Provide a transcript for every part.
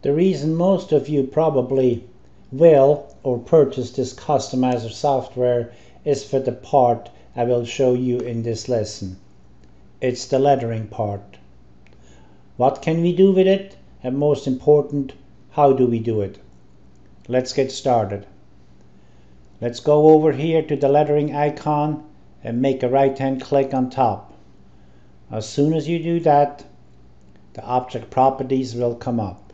The reason most of you probably will or purchase this customizer software is for the part I will show you in this lesson. It's the lettering part. What can we do with it? And most important, how do we do it? Let's get started. Let's go over here to the lettering icon and make a right hand click on top. As soon as you do that, the object properties will come up.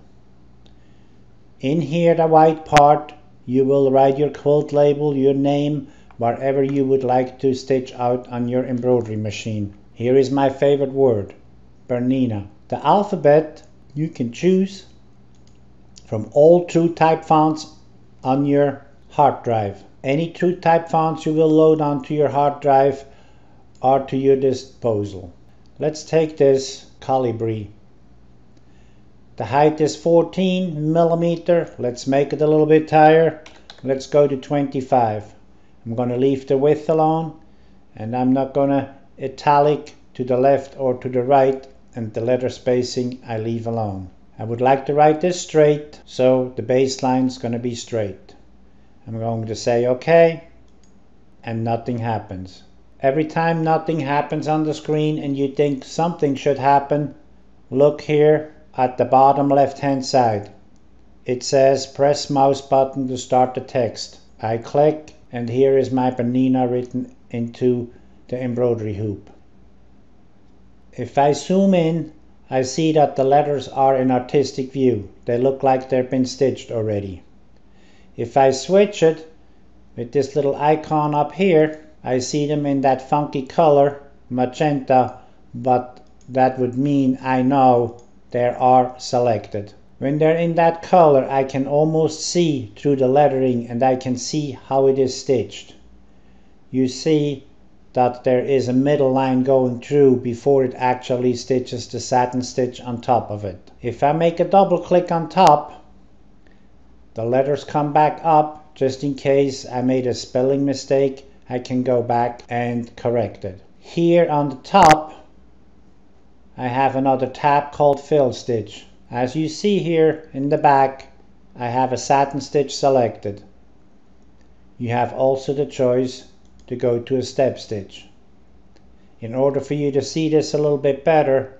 In here, the white part, you will write your quilt label, your name, whatever you would like to stitch out on your embroidery machine. Here is my favorite word, Bernina. The alphabet you can choose from all true type fonts on your hard drive. Any true type fonts you will load onto your hard drive are to your disposal. Let's take this Colibri. The height is 14 millimeter. Let's make it a little bit higher. Let's go to 25. I'm going to leave the width alone and I'm not going to italic to the left or to the right and the letter spacing I leave alone. I would like to write this straight so the baseline is going to be straight. I'm going to say OK and nothing happens. Every time nothing happens on the screen and you think something should happen, look here at the bottom left hand side. It says press mouse button to start the text. I click and here is my Bernina written into the embroidery hoop. If I zoom in, I see that the letters are in artistic view. They look like they've been stitched already. If I switch it with this little icon up here, I see them in that funky color, magenta, but that would mean I know they are selected. When they're in that color, I can almost see through the lettering and I can see how it is stitched. You see that there is a middle line going through before it actually stitches the satin stitch on top of it. If I make a double click on top, the letters come back up just in case I made a spelling mistake. I can go back and correct it. Here on the top, I have another tab called fill stitch. As you see here in the back, I have a satin stitch selected. You have also the choice to go to a step stitch. In order for you to see this a little bit better,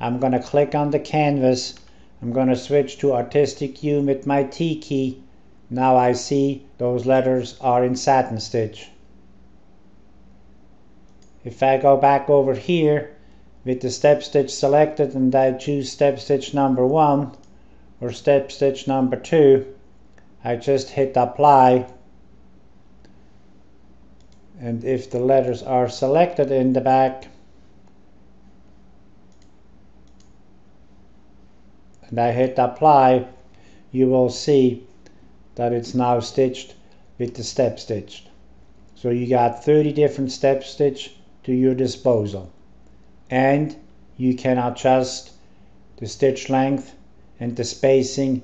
I'm going to click on the canvas. I'm going to switch to artistic view with my T key. Now I see those letters are in satin stitch. If I go back over here, with the step stitch selected and I choose step stitch number one or step stitch number two I just hit apply. And if the letters are selected in the back and I hit apply you will see that it's now stitched with the step stitch so you got 30 different step stitch to your disposal and you can adjust the stitch length and the spacing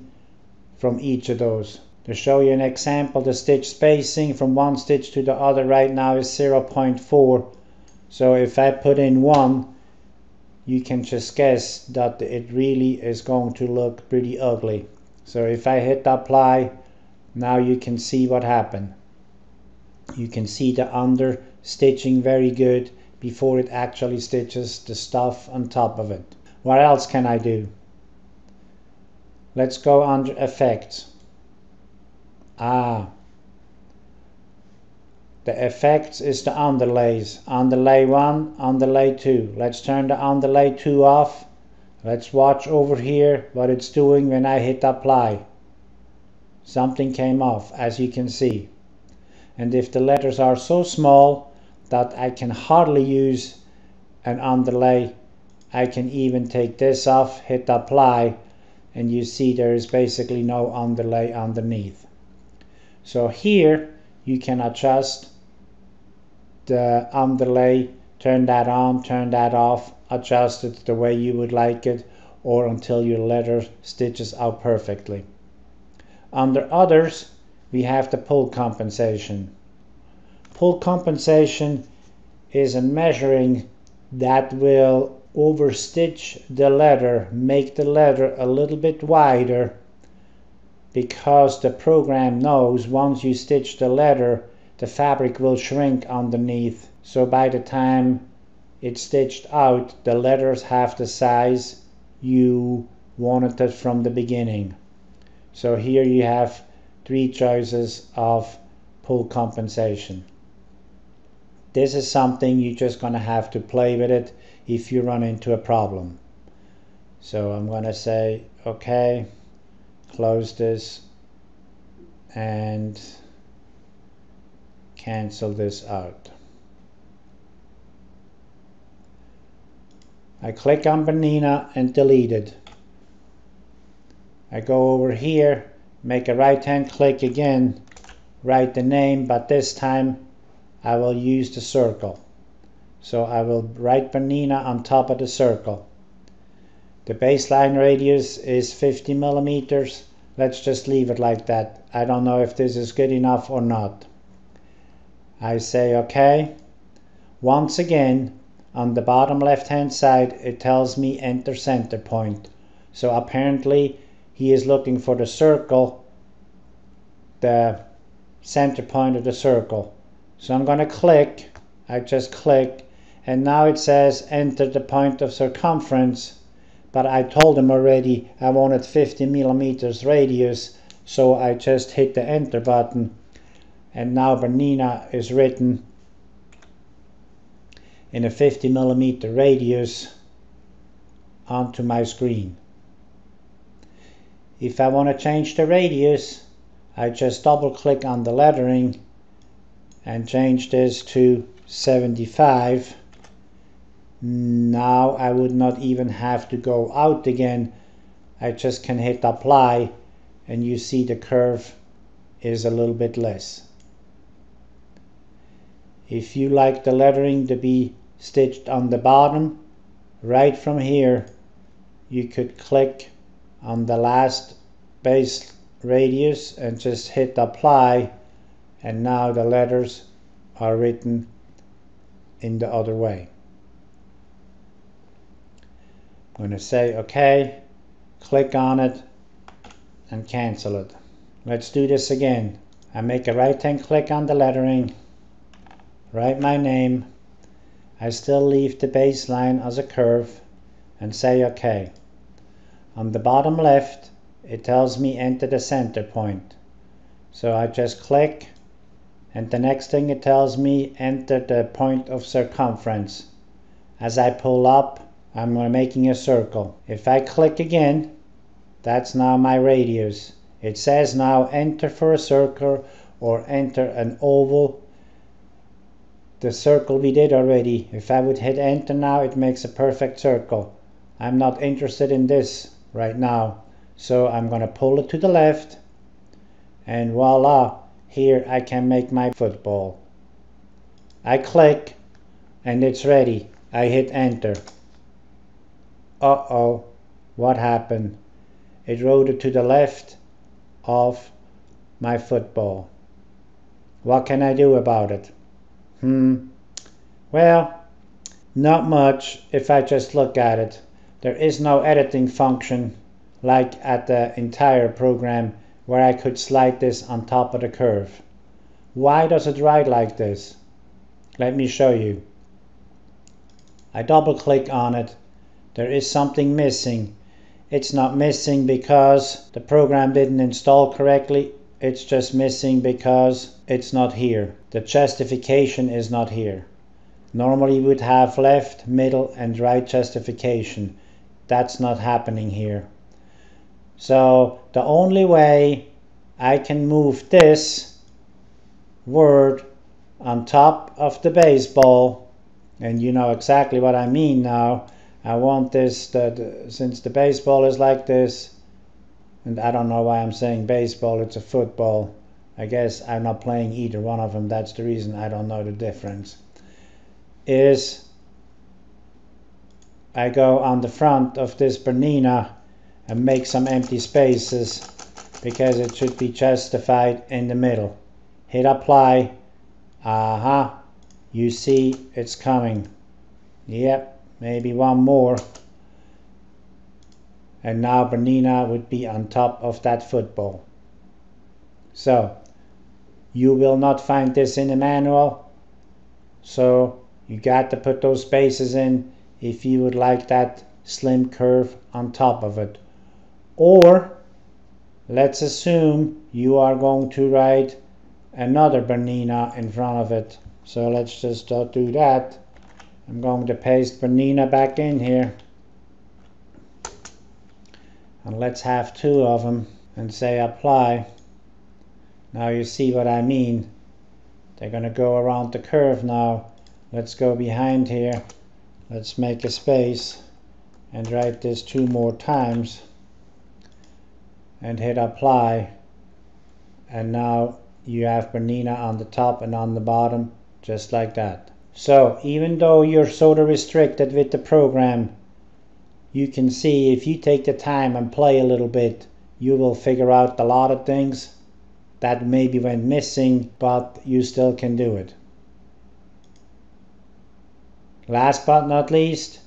from each of those. To show you an example, the stitch spacing from one stitch to the other right now is 0.4. So if I put in one, you can just guess that it really is going to look pretty ugly. So if I hit apply, now you can see what happened. You can see the under stitching very good before it actually stitches the stuff on top of it. What else can I do? Let's go under effects. Ah, the effects is the underlays. Underlay 1, underlay 2. Let's turn the underlay 2 off. Let's watch over here what it's doing when I hit apply. Something came off as you can see. And if the letters are so small that I can hardly use an underlay. I can even take this off, hit apply, and you see there is basically no underlay underneath. So here you can adjust the underlay, turn that on, turn that off, adjust it the way you would like it or until your letter stitches out perfectly. Under others, we have the pull compensation. Pull compensation is a measuring that will overstitch the letter, make the letter a little bit wider because the program knows once you stitch the letter, the fabric will shrink underneath. So by the time it's stitched out, the letters have the size you wanted it from the beginning. So here you have three choices of pull compensation. This is something you're just going to have to play with it if you run into a problem. So I'm going to say, okay, close this and cancel this out. I click on Bernina and delete it. I go over here, make a right hand click again, write the name, but this time I will use the circle. So I will write Bernina on top of the circle. The baseline radius is 50 millimeters. Let's just leave it like that. I don't know if this is good enough or not. I say OK. Once again, on the bottom left hand side, it tells me enter center point. So apparently he is looking for the circle, the center point of the circle. So I'm going to click, I just click, and now it says enter the point of circumference, but I told him already I wanted 50 millimeters radius, so I just hit the enter button, and now Bernina is written in a 50 millimeter radius onto my screen. If I want to change the radius, I just double click on the lettering and change this to 75 now I would not even have to go out again. I just can hit apply and you see the curve is a little bit less. If you like the lettering to be stitched on the bottom right from here you could click on the last base radius and just hit apply and now the letters are written in the other way. I'm going to say OK, click on it and cancel it. Let's do this again. I make a right hand click on the lettering, write my name, I still leave the baseline as a curve and say OK. On the bottom left it tells me enter the center point. So I just click and the next thing it tells me enter the point of circumference. As I pull up I'm making a circle. If I click again that's now my radius. It says now enter for a circle or enter an oval. The circle we did already. If I would hit enter now it makes a perfect circle. I'm not interested in this right now. So I'm going to pull it to the left. And voila here I can make my football. I click and it's ready. I hit enter. Uh-oh, what happened? It rolled to the left of my football. What can I do about it? Hmm, well, not much if I just look at it. There is no editing function like at the entire program where I could slide this on top of the curve. Why does it write like this? Let me show you. I double click on it. There is something missing. It's not missing because the program didn't install correctly. It's just missing because it's not here. The justification is not here. Normally you would have left, middle and right justification. That's not happening here. So the only way I can move this word on top of the baseball and you know exactly what I mean now. I want this, that since the baseball is like this, and I don't know why I'm saying baseball, it's a football. I guess I'm not playing either one of them. That's the reason I don't know the difference. Is I go on the front of this Bernina and make some empty spaces because it should be justified in the middle. Hit apply. Aha. You see it's coming. Yep, maybe one more and now Bernina would be on top of that football. So you will not find this in the manual so you got to put those spaces in if you would like that slim curve on top of it or let's assume you are going to write another Bernina in front of it. So let's just uh, do that. I'm going to paste Bernina back in here. And let's have two of them and say apply. Now you see what I mean. They're going to go around the curve now. Let's go behind here. Let's make a space and write this two more times and hit apply and now you have Bernina on the top and on the bottom just like that so even though you're sort of restricted with the program you can see if you take the time and play a little bit, you will figure out a lot of things that maybe went missing, but you still can do it. Last but not least,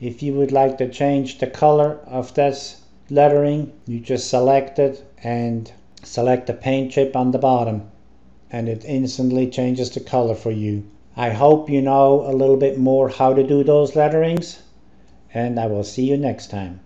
if you would like to change the color of this lettering, you just select it and select the paint chip on the bottom and it instantly changes the color for you. I hope you know a little bit more how to do those letterings and I will see you next time.